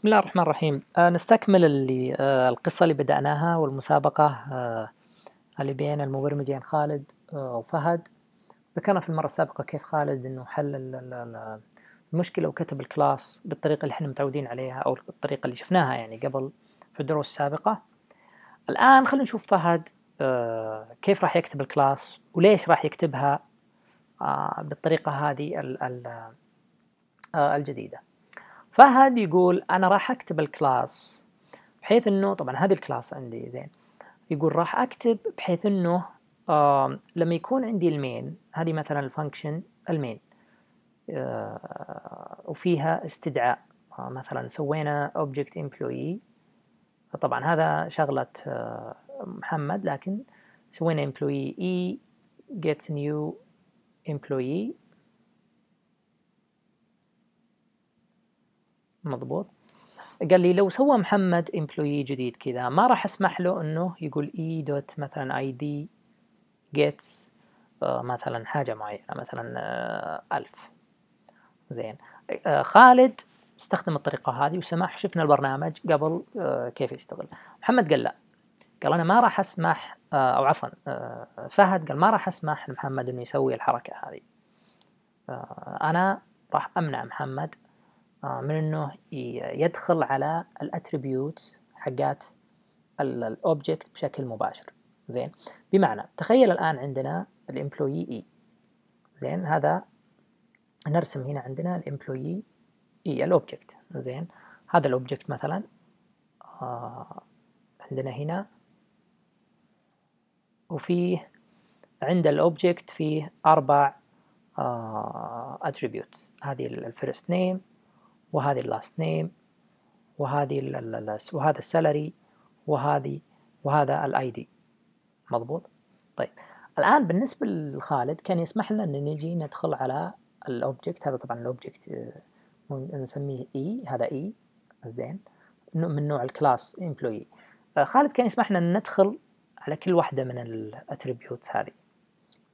بسم الله الرحمن الرحيم. آه نستكمل اللي آه القصة اللي بدأناها والمسابقة آه اللي بين المبرمجين خالد آه وفهد. ذكرنا في المرة السابقة كيف خالد إنه حل المشكلة وكتب ال class بالطريقة اللي إحنا متعودين عليها أو الطريقة اللي شفناها يعني قبل في الدروس السابقة. الآن خلينا نشوف فهد آه كيف راح يكتب ال class وليش راح يكتبها آه بالطريقة هذه آه الجديدة. فهد يقول أنا راح أكتب ال class بحيث إنه طبعا هذه ال class عندي زين. يقول راح أكتب بحيث إنه آه لما يكون عندي ال main هذه مثلا ال function ال main آه وفيها استدعاء. آه مثلا سوينا object employee. طبعا هذا شغلة آه محمد لكن سوينا employee e gets new employee. مضبوط. قال لي لو سوى محمد employee جديد كذا ما راح أسمح له إنه يقول e dot مثلا ID gets مثلا حاجة معينة مثلا آه ألف. زين. آه خالد استخدم الطريقة هذه وسمح شفنا البرنامج قبل آه كيف يشتغل. محمد قال لا. قال أنا ما راح أسمح أو عفوا فهد قال ما راح أسمح لمحمد إنه يسوي الحركة هذه. أنا راح أمنع محمد من إنه يدخل على ال attribute حقات ال object بشكل مباشر. زين؟ بمعنى تخيل الآن عندنا ال employee e زين؟ هذا نرسم هنا عندنا ال employee e ال object زين؟ هذا ال object مثلا آه عندنا هنا. وفيه عند ال object فيه أربع attributes آه هذه ال first name وهذه ال last name وهذه وهذا ال salary وهذه وهذا ال ID مضبوط؟ طيب. الآن بالنسبة لخالد كان يسمح لنا أن نجي ندخل على ال object هذا طبعا ال object نسميه e هذا e زين. من نوع ال class employee خالد كان يسمح لنا ندخل على كل واحدة من ال attributes هذه.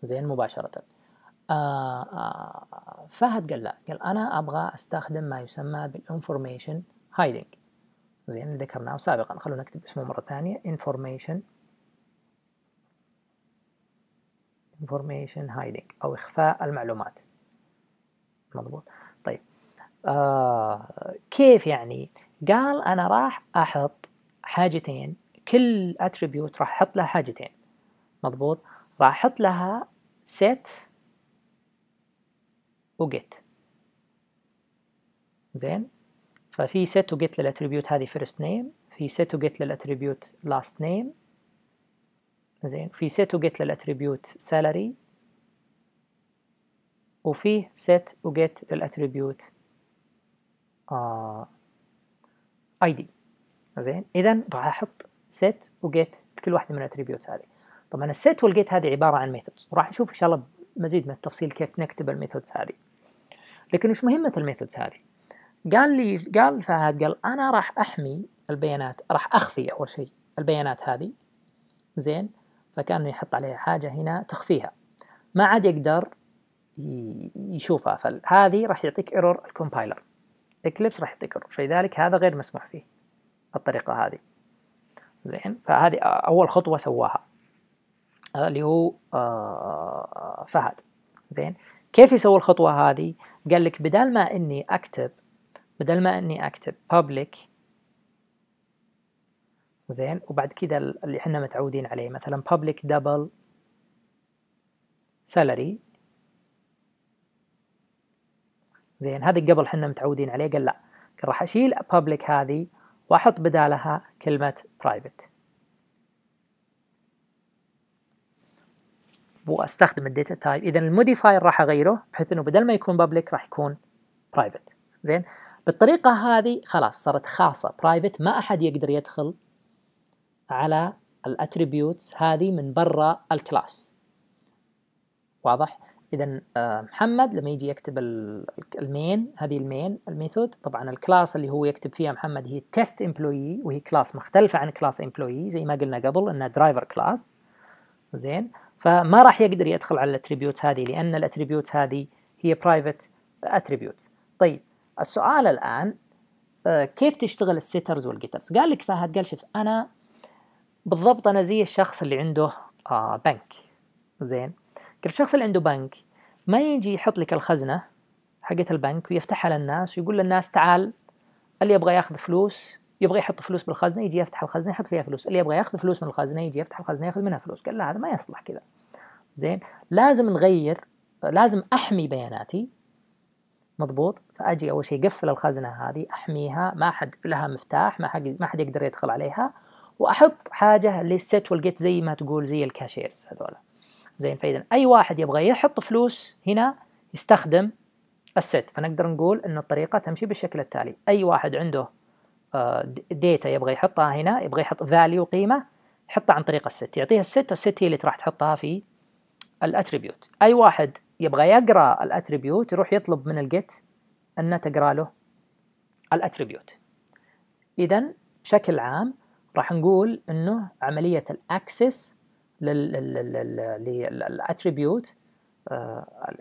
زين مباشرة. آه آه فهد قال لا قال أنا أبغى أستخدم ما يسمى بال information hiding زين ذكرناه سابقا. خلونا نكتب اسمه مرة ثانية. information information hiding أو إخفاء المعلومات. مضبوط. طيب. آه كيف يعني؟ قال أنا راح أحط حاجتين كل attribute راح أحط لها حاجتين. مضبوط؟ راح أحط لها set و get. زين؟ ففي set و get لل attribute هذه first name في set و get لل attribute last name. زين؟ في set و get لل attribute salary. وفي set و get لل attribute آه ID زين؟ اذا راح أحط set و get لكل واحدة من ال attributes هذه. طبعا ال set وال get هذه عبارة عن methods وراح نشوف إن شاء الله مزيد من التفصيل كيف نكتب ال methods هذه. لكن وش مهمة ال methods هذه؟ قال لي قال فهد قال أنا راح أحمي البيانات راح أخفي أول شيء البيانات هذه زين؟ فكان يحط عليها حاجة هنا تخفيها. ما عاد يقدر يشوفها فهذه راح يعطيك error ال compiler Eclipse راح يعطيك error فلذلك هذا غير مسموح فيه الطريقة هذه. زين؟ فهذه أول خطوة سواها. اللي هو فهد. زين؟ كيف يسوي الخطوة هذه؟ قال لك بدل ما إني أكتب بدل ما إني أكتب public زين؟ وبعد كذا اللي إحنا متعودين عليه مثلا public double salary. زين؟ هذا قبل إحنا متعودين عليه قال لا راح أشيل public هذه وأحط بدالها كلمة private. واستخدم ال data type اذا ال modifier راح أغيره بحيث إنه بدل ما يكون public راح يكون private زين؟ بالطريقة هذه خلاص صارت خاصة. private ما أحد يقدر يدخل على ال attributes هذه من برا ال class واضح؟ اذا محمد لما يجي يكتب ال main هذه ال main ال method طبعا ال class اللي هو يكتب فيها محمد هي test employee وهي class مختلفة عن class employee زي ما قلنا قبل إنها driver class زين؟ فما راح يقدر يدخل على ال attribute هذه لأن ال attribute هذه هي private attribute طيب السؤال الآن آه، كيف تشتغل ال setters وال getters قال لك فهد قال شوف أنا بالضبط أنا زي الشخص اللي عنده آه بنك زين؟ قال الشخص اللي عنده بنك ما يجي يحط لك الخزنة حقت البنك ويفتحها للناس ويقول للناس تعال اللي يبغى ياخذ فلوس يبغى يحط فلوس بالخزنة يجي يفتح الخزنة يحط فيها فلوس. اللي يبغى ياخذ فلوس من الخزنة يجي يفتح الخزنة ياخذ منها فلوس. قال لا هذا ما يصلح كذا. زين؟ لازم نغير لازم أحمي بياناتي. مضبوط؟ فأجي أول شيء اقفل الخزنة هذه أحميها. ما حد لها مفتاح ما حد ما حد يقدر يدخل عليها. وأحط حاجة لل set وال get زي ما تقول زي ال cashiers هذولا زين؟ فإذا أي واحد يبغى يحط فلوس هنا يستخدم ال set فنقدر نقول إن الطريقة تمشي بالشكل التالي. أي واحد عنده data آه، يبغى يحطها هنا يبغى يحط value قيمة يحطها عن طريق ال set. يعطيها الست وال set هي اللي راح تحطها في ال attribute أي واحد يبغى يقرأ ال attribute يروح يطلب من ال get أن تقرأ له ال attribute اذا بشكل عام راح نقول إنه عملية ال access لل attribute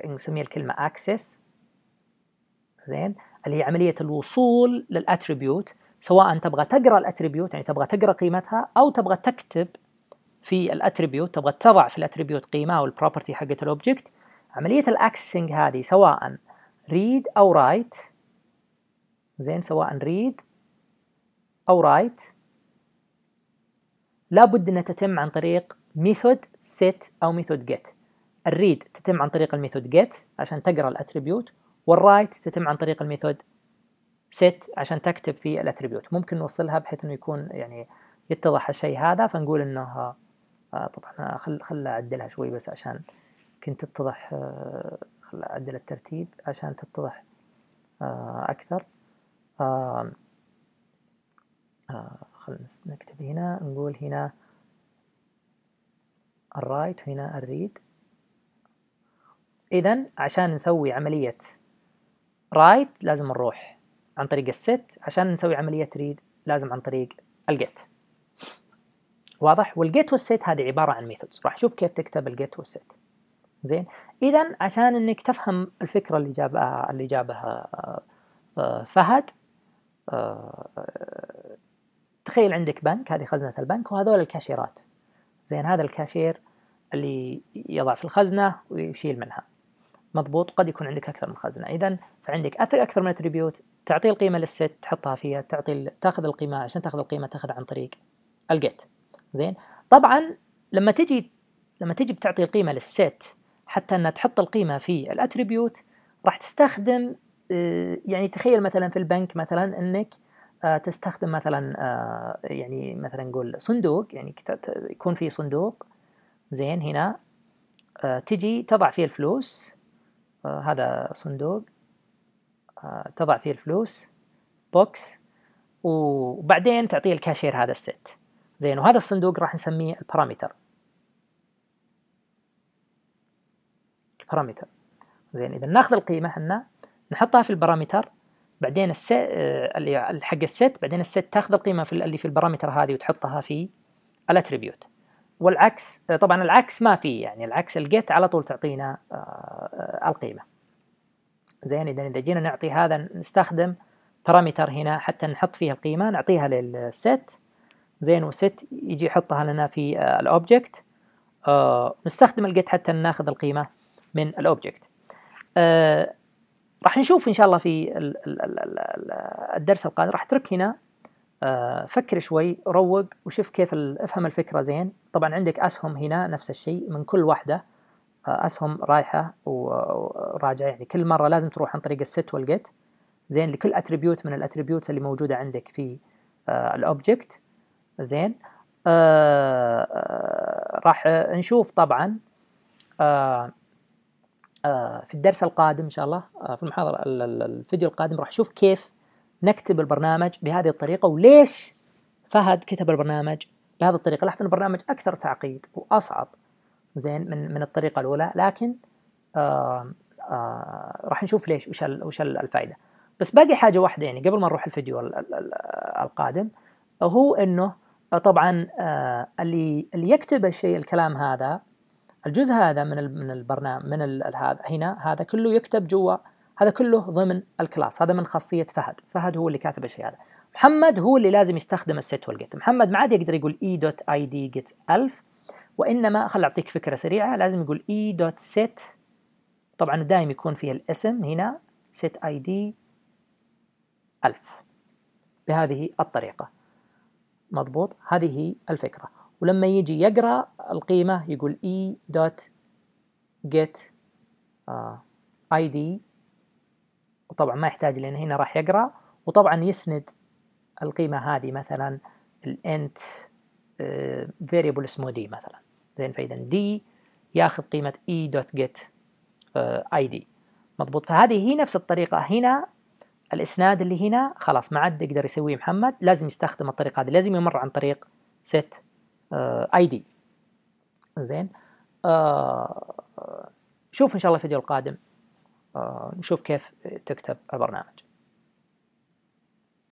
نسميها الكلمة access زين؟ اللي هي عملية الوصول لل attribute سواء تبغى تقرأ ال attribute يعني تبغى تقرأ قيمتها أو تبغى تكتب في ال attribute تبغى تضع في ال attribute قيمة أو ال property حقت ال object عملية ال accessing هذه سواء read أو write زين سواء read أو write لابد إنها تتم عن طريق method set أو method get. ال read تتم عن طريق ال method get عشان تقرأ ال attribute وال write تتم عن طريق ال method set عشان تكتب في ال attribute. ممكن نوصلها بحيث إنه يكون يعني يتضح الشيء هذا فنقول انه آه طبعا خل خل أعدلها شوي بس عشان كنت تتضح آه خل أعدل الترتيب عشان تتضح آه أكثر. آه آه خلينا نكتب هنا نقول هنا ال write هنا ال read. اذا عشان نسوي عملية write لازم نروح عن طريق ال set عشان نسوي عملية read لازم عن طريق ال get واضح؟ وال get وال set هذه عبارة عن methods راح نشوف كيف تكتب ال get وال set زين؟ اذا عشان إنك تفهم الفكرة اللي جابها اللي جابها آه، فهد آه، تخيل عندك بنك هذه خزنة البنك وهذول الكاشيرات. زين؟ هذا الكاشير اللي يضع في الخزنة ويشيل منها. مضبوط قد يكون عندك أكثر من خزنة. اذا فعندك أكثر من attribute تعطي القيمة لل set تحطها فيها تعطي تاخذ القيمة عشان تاخذ القيمة تاخذها عن طريق ال get زين؟ طبعا لما تجي لما تجي بتعطي القيمة لل set حتى إنها تحط القيمة في ال attribute راح تستخدم آه، يعني تخيل مثلا في البنك مثلا إنك آه، تستخدم مثلا آه، يعني مثلا نقول صندوق يعني يكون في صندوق. زين؟ هنا تجي تضع فيه الفلوس. هذا صندوق تضع فيه الفلوس box وبعدين تعطيه الكاشير هذا ال set. زين وهذا الصندوق راح نسميه ال parameter. ال parameter. زين إذا ناخذ القيمة إحنا نحطها في البارامتر بعدين الست اللي حق الست بعدين الست تاخذ القيمة في اللي في ال parameter هذه وتحطها في ال attribute. والعكس طبعا العكس ما في يعني العكس ال get على طول تعطينا آه، القيمة. زين اذا إذا جينا نعطي هذا نستخدم parameter هنا حتى نحط فيها القيمة نعطيها لل set زين و set يجي يحطها لنا في آه، ال object آه نستخدم ال get حتى ناخذ القيمة من ال object آه راح نشوف إن شاء الله في الدرس القادم. راح أترك هنا آه فكر شوي روق وشوف كيف افهم الفكرة زين. طبعا عندك أسهم هنا نفس الشيء من كل واحدة. آه أسهم رايحة وراجعة يعني كل مرة لازم تروح عن طريق ال set وال get زين لكل attribute من ال attributes اللي موجودة عندك في آه ال object زين آه آه راح نشوف طبعا آه آه في الدرس القادم إن شاء الله آه في المحاضرة الفيديو القادم راح نشوف كيف نكتب البرنامج بهذه الطريقة وليش فهد كتب البرنامج بهذه الطريقة؟ لاحظ ان البرنامج أكثر تعقيد وأصعب. زين من من الطريقة الأولى. لكن آه آه راح نشوف ليش وش وش الفائده بس باقي حاجة واحدة يعني قبل ما نروح الفيديو القادم هو إنه طبعا آه اللي اللي يكتب الشيء الكلام هذا الجزء هذا من من البرنامج من هذا هنا هذا كله يكتب جوا هذا كله ضمن ال class هذا من خاصية فهد. فهد هو اللي كاتب الشيء هذا. محمد هو اللي لازم يستخدم ال set وال get محمد ما عاد يقدر يقول e dot id get 1000 وإنما خل أعطيك فكرة سريعة لازم يقول e dot set طبعا دائما يكون فيها الاسم هنا set id 1000 بهذه الطريقة. مضبوط؟ هذه الفكرة. ولما يجي يقرأ القيمة يقول e dot get uh, id وطبعا ما يحتاج لأن هنا راح يقرأ. وطبعا يسند القيمة هذه مثلا ال int variable uh, اسمه d مثلا. زين فاذا d ياخذ قيمة e dot get اي دي مضبوط. فهذه هي نفس الطريقة هنا. الإسناد اللي هنا خلاص ما عاد يقدر يسويه محمد. لازم يستخدم الطريقة هذه. لازم يمر عن طريق set اي دي زين آه شوف إن شاء الله الفيديو القادم. آه نشوف كيف تكتب البرنامج.